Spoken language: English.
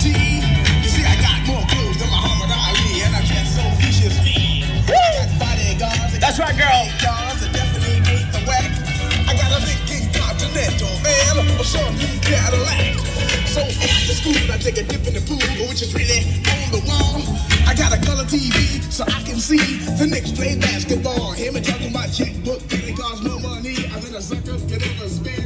T. You see, I got more clothes than Muhammad Ali, and I dress so viciously. I bodyguards. and That's right, girl. Guards that definitely ain't the whack. I got a Lincoln Continental, man, or some new Cadillac. So after school, I take a dip in the pool, which is really on the wall. I got a color TV so I can see the Knicks play basketball. Hear me talking about checkbook, it costs more money than a sucker could ever spend. But